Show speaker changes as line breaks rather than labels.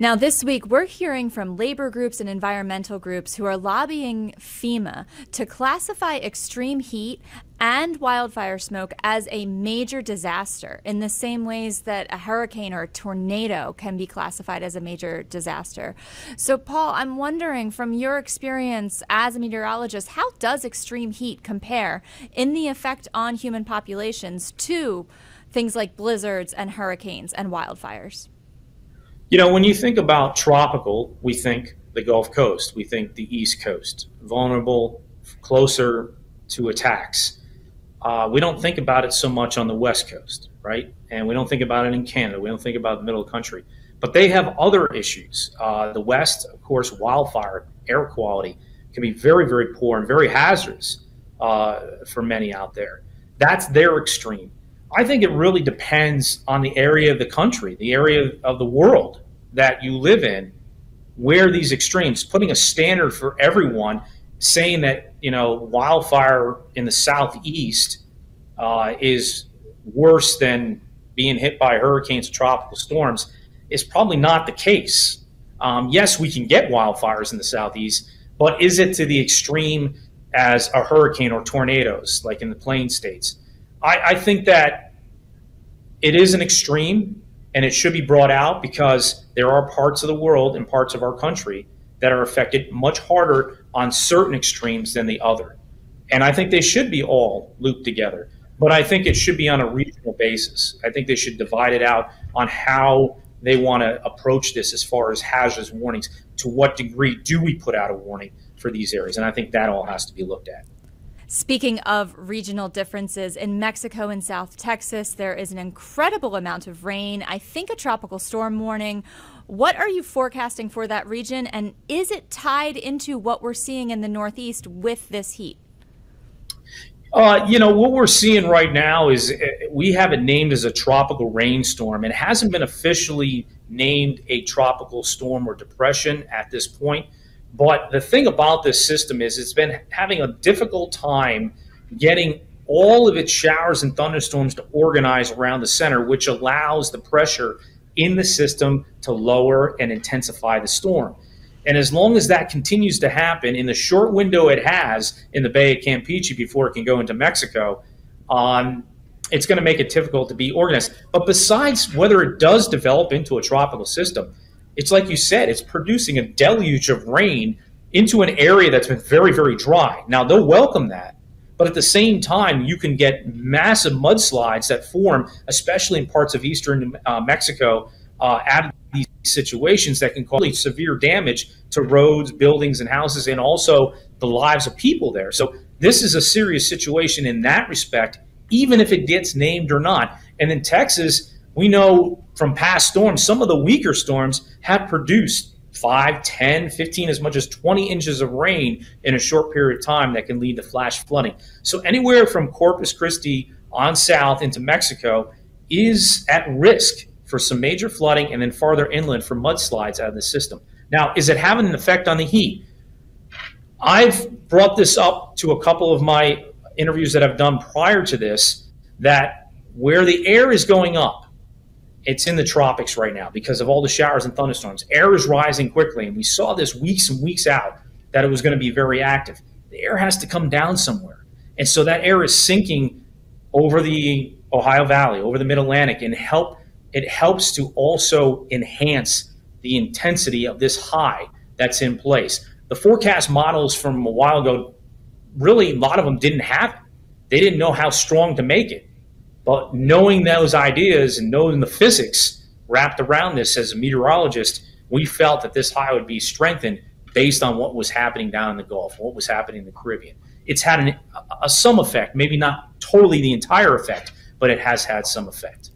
Now, this week, we're hearing from labor groups and environmental groups who are lobbying FEMA to classify extreme heat and wildfire smoke as a major disaster in the same ways that a hurricane or a tornado can be classified as a major disaster. So, Paul, I'm wondering from your experience as a meteorologist, how does extreme heat compare in the effect on human populations to things like blizzards and hurricanes and wildfires?
You know, when you think about tropical, we think the Gulf Coast, we think the East Coast, vulnerable, closer to attacks. Uh, we don't think about it so much on the West Coast, right? And we don't think about it in Canada. We don't think about the middle country. But they have other issues. Uh, the West, of course, wildfire, air quality can be very, very poor and very hazardous uh, for many out there. That's their extreme. I think it really depends on the area of the country, the area of the world that you live in, where these extremes, putting a standard for everyone, saying that you know wildfire in the southeast uh, is worse than being hit by hurricanes, tropical storms, is probably not the case. Um, yes, we can get wildfires in the southeast, but is it to the extreme as a hurricane or tornadoes, like in the plain states? I, I think that it is an extreme and it should be brought out because there are parts of the world and parts of our country that are affected much harder on certain extremes than the other. And I think they should be all looped together. But I think it should be on a regional basis. I think they should divide it out on how they want to approach this as far as hazardous warnings. To what degree do we put out a warning for these areas? And I think that all has to be looked at.
Speaking of regional differences, in Mexico and South Texas, there is an incredible amount of rain. I think a tropical storm warning. What are you forecasting for that region? And is it tied into what we're seeing in the Northeast with this heat?
Uh, you know, what we're seeing right now is uh, we have it named as a tropical rainstorm. It hasn't been officially named a tropical storm or depression at this point. But the thing about this system is it's been having a difficult time getting all of its showers and thunderstorms to organize around the center, which allows the pressure in the system to lower and intensify the storm. And as long as that continues to happen in the short window it has in the Bay of Campeche before it can go into Mexico, um, it's going to make it difficult to be organized. But besides whether it does develop into a tropical system, it's like you said, it's producing a deluge of rain into an area that's been very, very dry. Now, they'll welcome that. But at the same time, you can get massive mudslides that form, especially in parts of eastern uh, Mexico, uh, out of these situations that can cause severe damage to roads, buildings, and houses, and also the lives of people there. So this is a serious situation in that respect, even if it gets named or not. And in Texas, we know from past storms, some of the weaker storms have produced 5, 10, 15, as much as 20 inches of rain in a short period of time that can lead to flash flooding. So, anywhere from Corpus Christi on south into Mexico is at risk for some major flooding and then farther inland for mudslides out of the system. Now, is it having an effect on the heat? I've brought this up to a couple of my interviews that I've done prior to this that where the air is going up, it's in the tropics right now because of all the showers and thunderstorms. Air is rising quickly, and we saw this weeks and weeks out that it was going to be very active. The air has to come down somewhere. And so that air is sinking over the Ohio Valley, over the Mid Atlantic, and help it helps to also enhance the intensity of this high that's in place. The forecast models from a while ago, really, a lot of them didn't have it. They didn't know how strong to make it. But knowing those ideas and knowing the physics wrapped around this as a meteorologist, we felt that this high would be strengthened based on what was happening down in the Gulf, what was happening in the Caribbean. It's had an, a, a some effect, maybe not totally the entire effect, but it has had some effect.